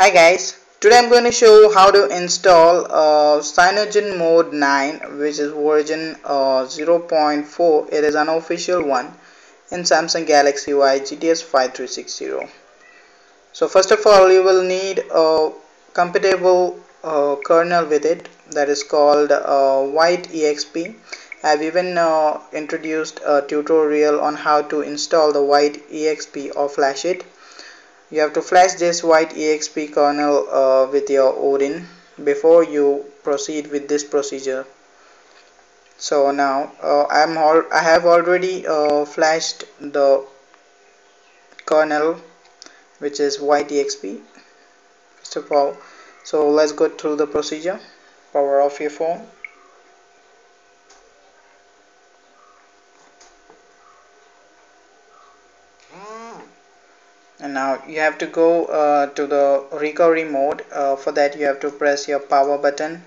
Hi guys, today I'm going to show how to install uh, CyanogenMod 9 which is version uh, 0.4 it is an official one in Samsung Galaxy Y GTS 5360 so first of all you will need a compatible uh, kernel with it that is called uh, White EXP I've even uh, introduced a tutorial on how to install the White EXP or flash it you have to flash this white exp kernel uh, with your odin before you proceed with this procedure. So now uh, I'm all I have already uh, flashed the kernel which is white exp first of all so let's go through the procedure. Power off your phone now you have to go uh, to the recovery mode. Uh, for that you have to press your power button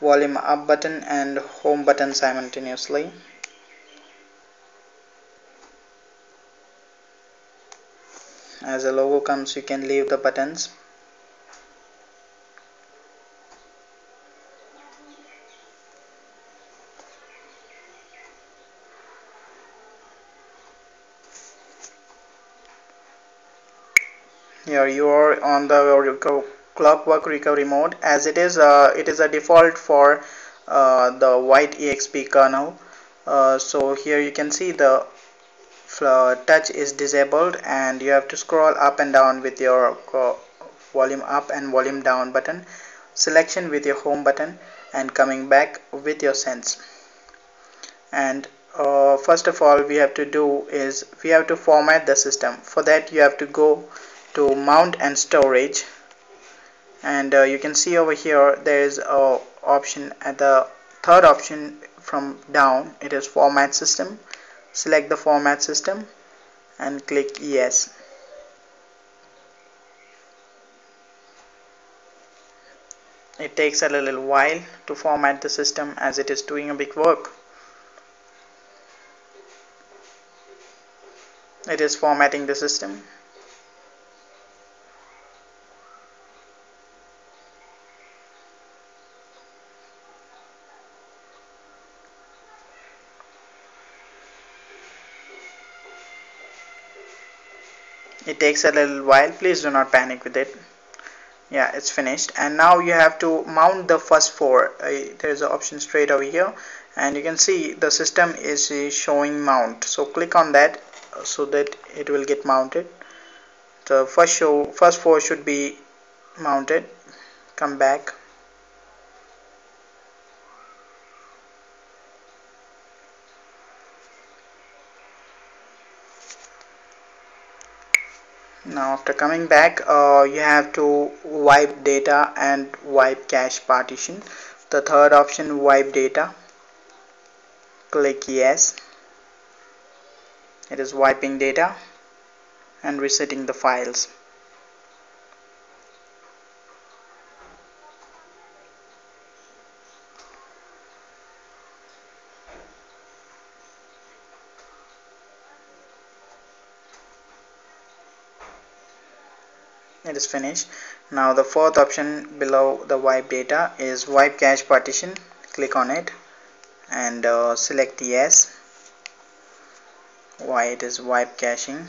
volume up button and home button simultaneously. As a logo comes you can leave the buttons here you are on the clockwork recovery mode. As it is uh, it is a default for uh, the white exp kernel. Uh, so here you can see the touch is disabled and you have to scroll up and down with your uh, volume up and volume down button. Selection with your home button and coming back with your sense. And uh, first of all we have to do is we have to format the system. For that you have to go to mount and storage. And uh, you can see over here there is a option at the third option from down it is format system. Select the format system and click yes. It takes a little while to format the system as it is doing a big work. It is formatting the system it takes a little while. Please do not panic with it. Yeah it's finished. And now you have to mount the first four. Uh, there's an option straight over here. And you can see the system is showing mount. So click on that uh, so that it will get mounted. The first show first four should be mounted. Come back now after coming back uh, you have to wipe data and wipe cache partition. The third option wipe data. Click yes. It is wiping data and resetting the files it is finished. Now the fourth option below the wipe data is wipe cache partition. Click on it and uh, select yes. Why it is wipe caching.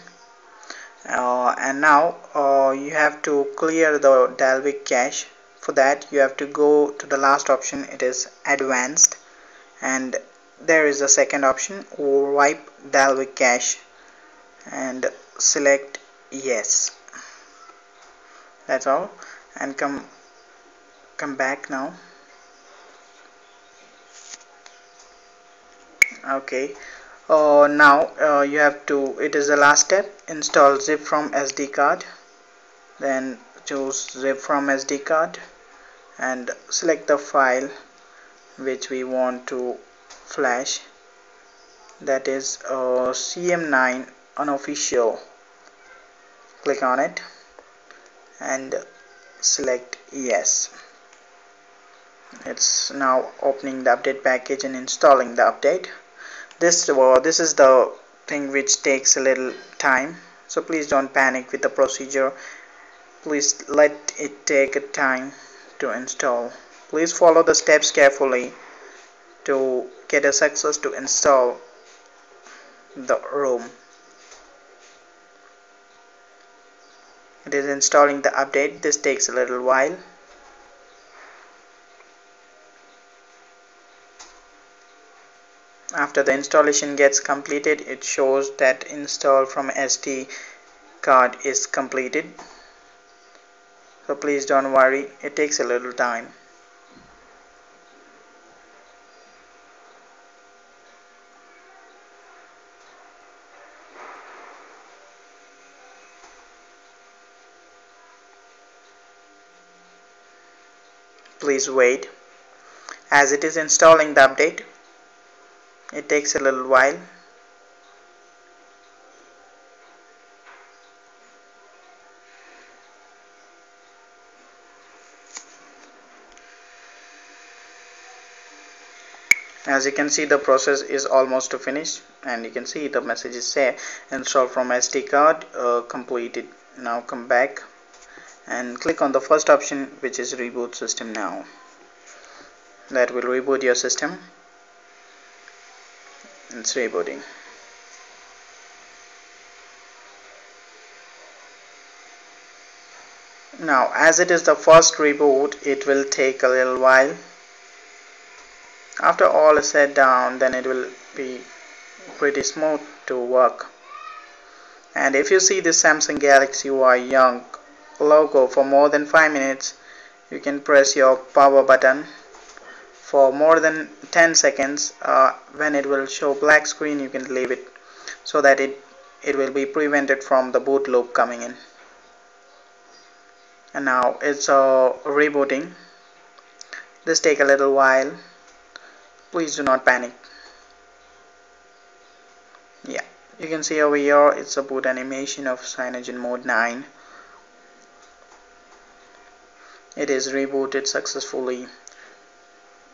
Uh, and now uh, you have to clear the Dalvik cache. For that you have to go to the last option. It is advanced. And there is a second option wipe Dalvik cache. And select yes that's all. And come come back now. Okay. Uh, now uh, you have to it is the last step. Install zip from SD card. Then choose zip from SD card and select the file which we want to flash. That is uh, CM9 unofficial. Click on it and select yes. It's now opening the update package and installing the update. This uh, this is the thing which takes a little time so please don't panic with the procedure. Please let it take a time to install. Please follow the steps carefully to get a success to install the ROM it is installing the update. This takes a little while. After the installation gets completed it shows that install from SD card is completed. So please don't worry it takes a little time please wait. As it is installing the update it takes a little while. As you can see the process is almost finished and you can see the message is say install from SD card uh, completed. Now come back and click on the first option which is reboot system now. That will reboot your system. It's rebooting. Now as it is the first reboot it will take a little while. After all is set down then it will be pretty smooth to work. And if you see the Samsung Galaxy Y Young logo for more than 5 minutes. You can press your power button for more than 10 seconds uh, when it will show black screen you can leave it so that it it will be prevented from the boot loop coming in. And now it's uh, rebooting. This take a little while. Please do not panic. Yeah you can see over here it's a boot animation of CyanogenMod 9 it is rebooted successfully.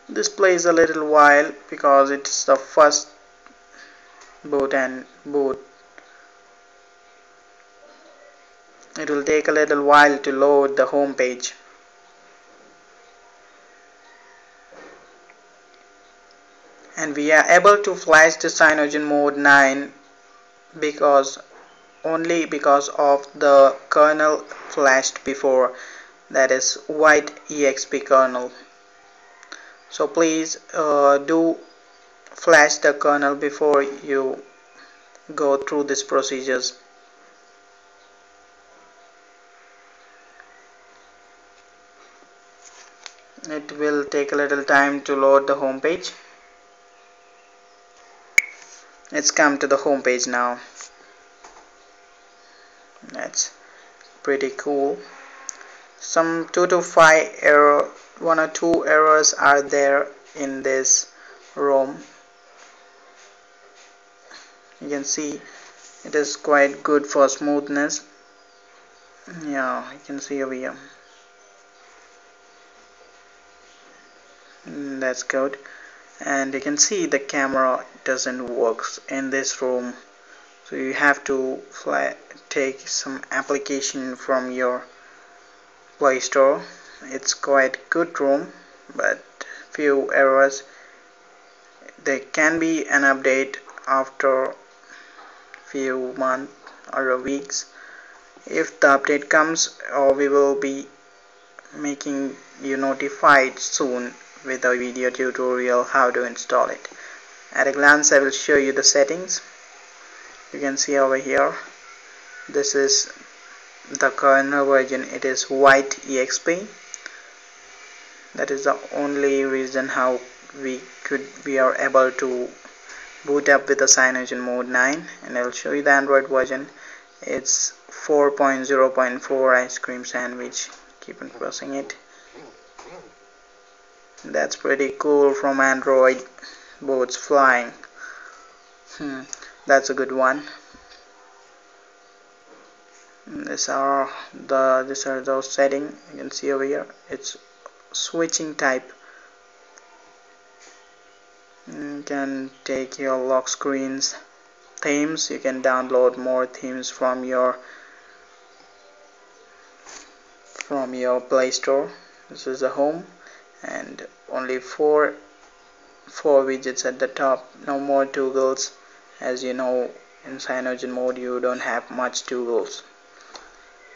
This plays a little while because it's the first boot and boot. It will take a little while to load the home page. And we are able to flash the CyanogenMod 9 because only because of the kernel flashed before that is white exp kernel. So please uh, do flash the kernel before you go through these procedures. It will take a little time to load the home page. Let's come to the home page now. That's pretty cool some two to five error one or two errors are there in this ROM. You can see it is quite good for smoothness. Yeah you can see over here. Mm, that's good. And you can see the camera doesn't work in this ROM so you have to take some application from your Play Store. It's quite good ROM but few errors. There can be an update after few months or weeks. If the update comes or we will be making you notified soon with a video tutorial how to install it. At a glance I will show you the settings. You can see over here. This is the kernel version it is white exp that is the only reason how we could we are able to boot up with the CyanogenMod 9 and I'll show you the Android version. It's 4.0.4 ice cream sandwich. Keep on pressing it. That's pretty cool from Android. Boats flying. Hmm, that's a good one these are the these are those settings you can see over here. It's switching type. You can take your lock screens themes. You can download more themes from your from your play store. This is the home. And only four four widgets at the top. No more toggles. As you know in CyanogenMod you don't have much toggles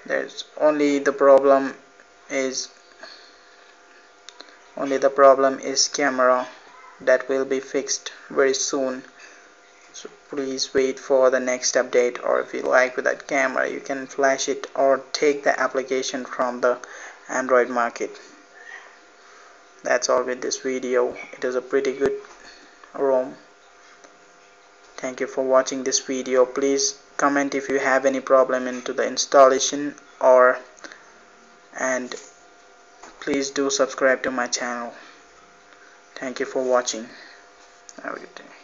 there's only the problem is only the problem is camera that will be fixed very soon. So please wait for the next update or if you like with that camera you can flash it or take the application from the Android market. That's all with this video. It is a pretty good ROM thank you for watching this video. Please comment if you have any problem into the installation or and please do subscribe to my channel. Thank you for watching. Have a good day